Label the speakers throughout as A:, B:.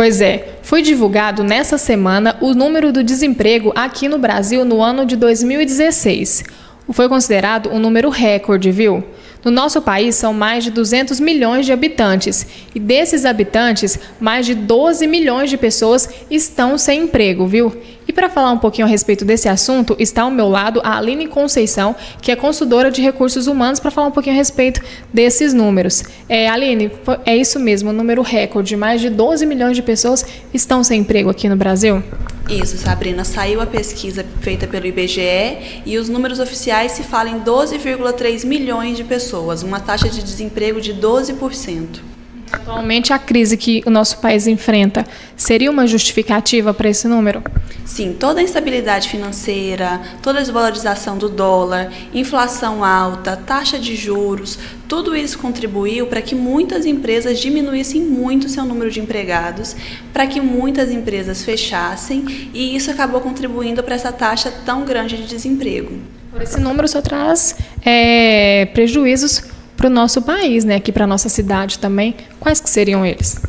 A: Pois é, foi divulgado nessa semana o número do desemprego aqui no Brasil no ano de 2016. Foi considerado um número recorde, viu? No nosso país são mais de 200 milhões de habitantes e desses habitantes, mais de 12 milhões de pessoas estão sem emprego, viu? E para falar um pouquinho a respeito desse assunto, está ao meu lado a Aline Conceição, que é consultora de recursos humanos, para falar um pouquinho a respeito desses números. É, Aline, é isso mesmo, o número recorde, mais de 12 milhões de pessoas estão sem emprego aqui no Brasil?
B: Isso, Sabrina. Saiu a pesquisa feita pelo IBGE e os números oficiais se falam em 12,3 milhões de pessoas, uma taxa de desemprego de 12%.
A: Atualmente, a crise que o nosso país enfrenta seria uma justificativa para esse número?
B: Sim, toda a instabilidade financeira, toda a desvalorização do dólar, inflação alta, taxa de juros, tudo isso contribuiu para que muitas empresas diminuíssem muito seu número de empregados, para que muitas empresas fechassem e isso acabou contribuindo para essa taxa tão grande de desemprego.
A: Esse número só traz é, prejuízos para o nosso país, né? aqui para a nossa cidade também. Quais que seriam eles?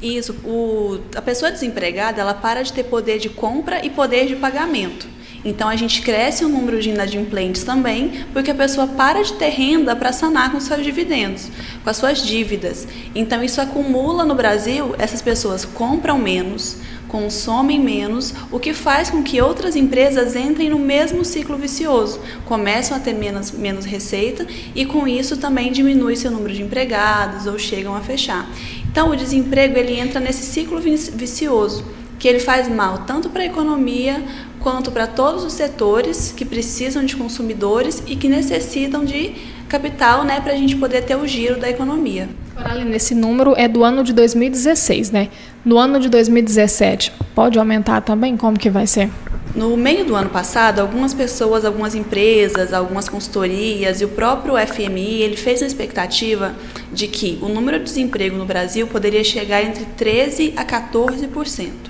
B: Isso, o, a pessoa desempregada ela para de ter poder de compra e poder de pagamento. Então a gente cresce o número de inadimplentes também, porque a pessoa para de ter renda para sanar com seus dividendos, com as suas dívidas. Então isso acumula no Brasil, essas pessoas compram menos, consomem menos, o que faz com que outras empresas entrem no mesmo ciclo vicioso, começam a ter menos, menos receita e com isso também diminui seu número de empregados ou chegam a fechar. Então o desemprego ele entra nesse ciclo vicioso que ele faz mal tanto para a economia quanto para todos os setores que precisam de consumidores e que necessitam de capital né, para a gente poder ter o giro da economia.
A: Aline, esse número é do ano de 2016, né? No ano de 2017, pode aumentar também? Como que vai ser?
B: No meio do ano passado, algumas pessoas, algumas empresas, algumas consultorias e o próprio FMI, ele fez uma expectativa de que o número de desemprego no Brasil poderia chegar entre 13 a 14%.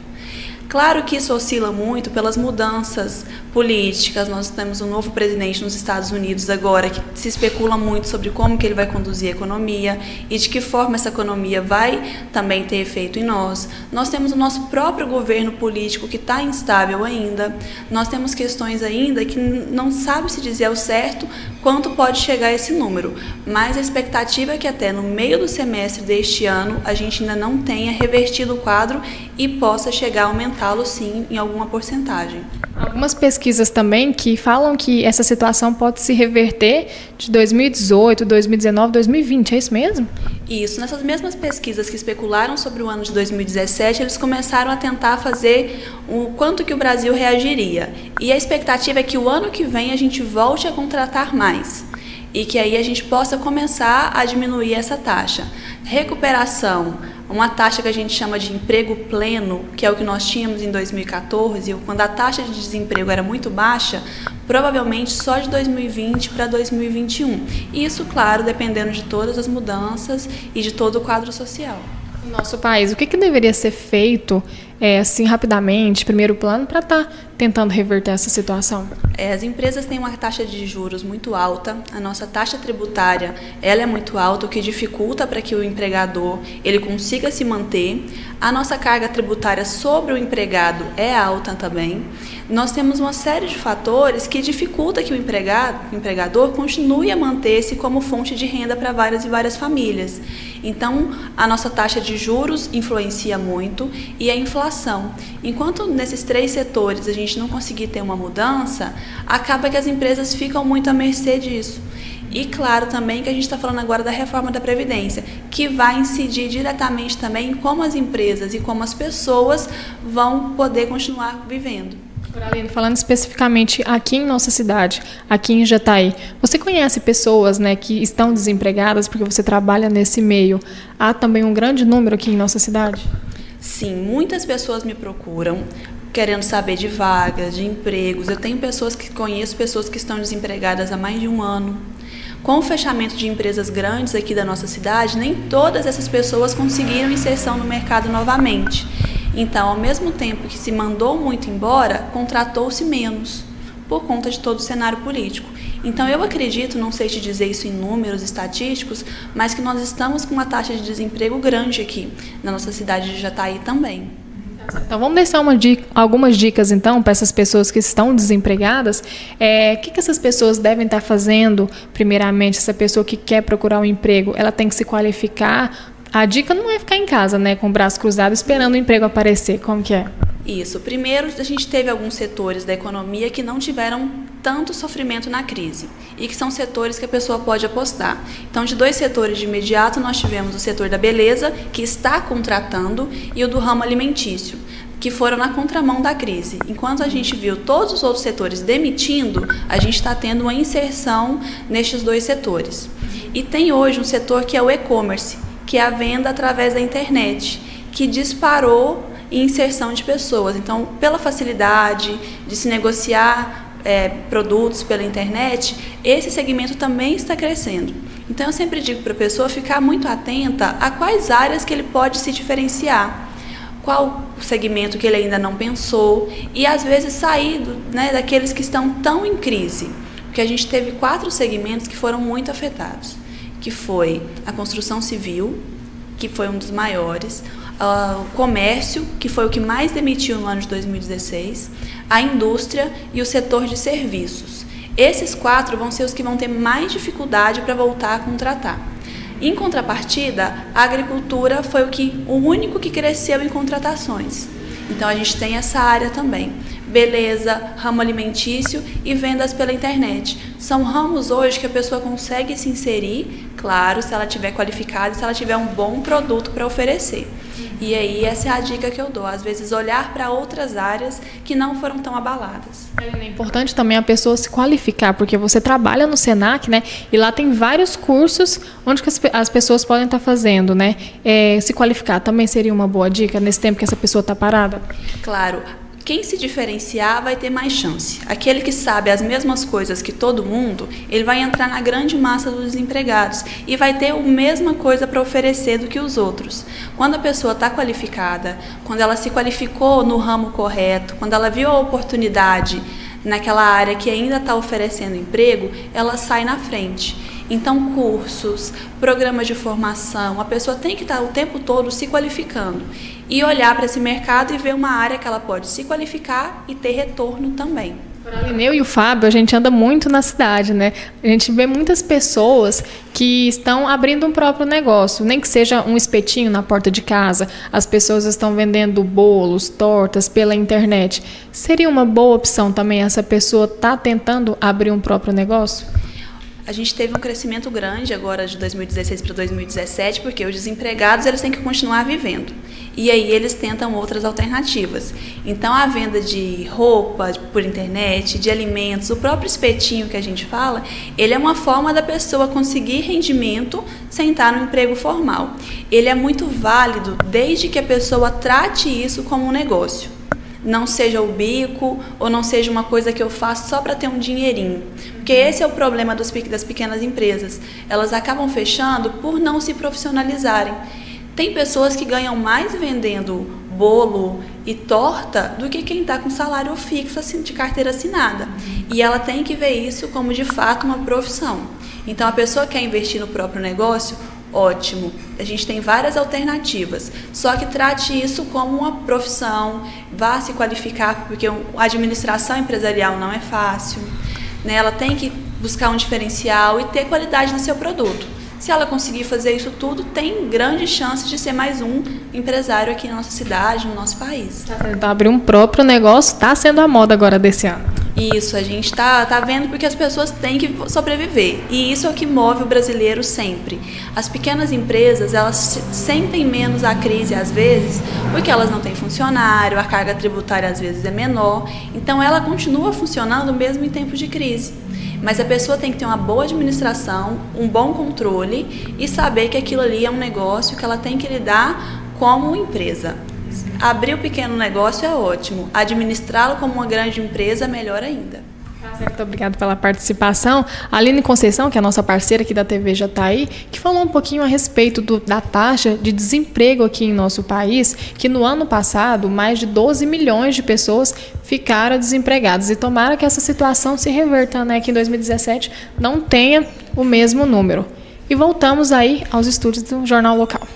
B: Claro que isso oscila muito pelas mudanças políticas. Nós temos um novo presidente nos Estados Unidos agora que se especula muito sobre como que ele vai conduzir a economia e de que forma essa economia vai também ter efeito em nós. Nós temos o nosso próprio governo político que está instável ainda. Nós temos questões ainda que não sabe se dizer ao certo quanto pode chegar esse número, mas a expectativa é que até no meio do semestre deste ano a gente ainda não tenha revertido o quadro e possa chegar a aumentá-lo sim em alguma porcentagem.
A: Algumas pesquisas também que falam que essa situação pode se reverter de 2018, 2019, 2020, é isso mesmo?
B: Isso. Nessas mesmas pesquisas que especularam sobre o ano de 2017, eles começaram a tentar fazer o quanto que o Brasil reagiria. E a expectativa é que o ano que vem a gente volte a contratar mais e que aí a gente possa começar a diminuir essa taxa. Recuperação uma taxa que a gente chama de emprego pleno, que é o que nós tínhamos em 2014, quando a taxa de desemprego era muito baixa, provavelmente só de 2020 para 2021. Isso, claro, dependendo de todas as mudanças e de todo o quadro social.
A: No nosso país, o que, que deveria ser feito é, assim rapidamente, primeiro plano, para estar tá tentando reverter essa situação?
B: É, as empresas têm uma taxa de juros muito alta, a nossa taxa tributária ela é muito alta, o que dificulta para que o empregador ele consiga se manter. A nossa carga tributária sobre o empregado é alta também. Nós temos uma série de fatores que dificulta que o empregado, o empregador continue a manter-se como fonte de renda para várias e várias famílias. Então, a nossa taxa de juros influencia muito e a inflação. Enquanto nesses três setores a gente não conseguir ter uma mudança, acaba que as empresas ficam muito à mercê disso. E claro também que a gente está falando agora da reforma da Previdência, que vai incidir diretamente também em como as empresas e como as pessoas vão poder continuar vivendo.
A: Aline, falando especificamente aqui em nossa cidade, aqui em Jataí, você conhece pessoas né, que estão desempregadas porque você trabalha nesse meio? Há também um grande número aqui em nossa cidade?
B: Sim, muitas pessoas me procuram querendo saber de vagas, de empregos. Eu tenho pessoas que conheço pessoas que estão desempregadas há mais de um ano. Com o fechamento de empresas grandes aqui da nossa cidade, nem todas essas pessoas conseguiram inserção no mercado novamente. Então, ao mesmo tempo que se mandou muito embora, contratou-se menos. por conta de todo o cenário político. Então eu acredito, não sei te dizer isso em números estatísticos, mas que nós estamos com uma taxa de desemprego grande aqui na nossa cidade de Jataí também.
A: Então vamos deixar dica, algumas dicas então para essas pessoas que estão desempregadas. É, o que, que essas pessoas devem estar fazendo? Primeiramente, essa pessoa que quer procurar um emprego, ela tem que se qualificar. A dica não é ficar em casa, né, com o braço cruzado esperando o emprego aparecer. Como que é?
B: Isso. Primeiro, a gente teve alguns setores da economia que não tiveram tanto sofrimento na crise e que são setores que a pessoa pode apostar. Então, de dois setores de imediato, nós tivemos o setor da beleza, que está contratando, e o do ramo alimentício, que foram na contramão da crise. Enquanto a gente viu todos os outros setores demitindo, a gente está tendo uma inserção nestes dois setores. E tem hoje um setor que é o e-commerce, que é a venda através da internet, que disparou inserção de pessoas. Então, pela facilidade de se negociar é, produtos pela internet, esse segmento também está crescendo. Então, eu sempre digo para a pessoa ficar muito atenta a quais áreas que ele pode se diferenciar, qual segmento que ele ainda não pensou e, às vezes, sair né, daqueles que estão tão em crise. Porque a gente teve quatro segmentos que foram muito afetados, que foi a construção civil, que foi um dos maiores, o comércio, que foi o que mais demitiu no ano de 2016, a indústria e o setor de serviços. Esses quatro vão ser os que vão ter mais dificuldade para voltar a contratar. Em contrapartida, a agricultura foi o, que, o único que cresceu em contratações. Então a gente tem essa área também. Beleza, ramo alimentício e vendas pela internet. São ramos hoje que a pessoa consegue se inserir, claro, se ela tiver qualificada, se ela tiver um bom produto para oferecer. E aí essa é a dica que eu dou, às vezes olhar para outras áreas que não foram tão abaladas.
A: É importante também a pessoa se qualificar, porque você trabalha no Senac, né? E lá tem vários cursos onde as, as pessoas podem estar tá fazendo, né? É, se qualificar também seria uma boa dica nesse tempo que essa pessoa está parada.
B: Claro quem se diferenciar vai ter mais chance. Aquele que sabe as mesmas coisas que todo mundo, ele vai entrar na grande massa dos desempregados e vai ter a mesma coisa para oferecer do que os outros. Quando a pessoa está qualificada, quando ela se qualificou no ramo correto, quando ela viu a oportunidade naquela área que ainda está oferecendo emprego, ela sai na frente. Então, cursos, programas de formação, a pessoa tem que estar o tempo todo se qualificando e olhar para esse mercado e ver uma área que ela pode se qualificar e ter retorno também.
A: Eu e o Fábio, a gente anda muito na cidade, né? A gente vê muitas pessoas que estão abrindo um próprio negócio, nem que seja um espetinho na porta de casa. As pessoas estão vendendo bolos, tortas pela internet. Seria uma boa opção também essa pessoa estar tá tentando abrir um próprio negócio?
B: A gente teve um crescimento grande agora de 2016 para 2017, porque os desempregados eles têm que continuar vivendo. E aí eles tentam outras alternativas. Então a venda de roupa por internet, de alimentos, o próprio espetinho que a gente fala, ele é uma forma da pessoa conseguir rendimento sem estar no emprego formal. Ele é muito válido desde que a pessoa trate isso como um negócio não seja o bico ou não seja uma coisa que eu faço só para ter um dinheirinho. Porque esse é o problema das pequenas empresas. Elas acabam fechando por não se profissionalizarem. Tem pessoas que ganham mais vendendo bolo e torta do que quem está com salário fixo assim, de carteira assinada. E ela tem que ver isso como de fato uma profissão. Então a pessoa quer investir no próprio negócio, ótimo. A gente tem várias alternativas. Só que trate isso como uma profissão, vá se qualificar, porque a administração empresarial não é fácil. Né? Ela tem que buscar um diferencial e ter qualidade no seu produto. Se ela conseguir fazer isso tudo, tem grande chance de ser mais um empresário aqui na nossa cidade, no nosso país.
A: Então, abrir um próprio negócio está sendo a moda agora desse ano.
B: Isso, a gente está tá vendo porque as pessoas têm que sobreviver. E isso é o que move o brasileiro sempre. As pequenas empresas, elas sentem menos a crise às vezes, porque elas não têm funcionário, a carga tributária às vezes é menor. Então ela continua funcionando mesmo em tempos de crise. Mas a pessoa tem que ter uma boa administração, um bom controle e saber que aquilo ali é um negócio que ela tem que lidar como empresa. Abrir o pequeno negócio é ótimo, administrá-lo como uma grande empresa, melhor ainda.
A: Tá Muito obrigada pela participação. Aline Conceição, que é a nossa parceira aqui da TV Jataí, que falou um pouquinho a respeito do, da taxa de desemprego aqui em nosso país, que no ano passado mais de 12 milhões de pessoas ficaram desempregadas. E tomara que essa situação se reverta, né? Que em 2017 não tenha o mesmo número. E voltamos aí aos estúdios do Jornal Local.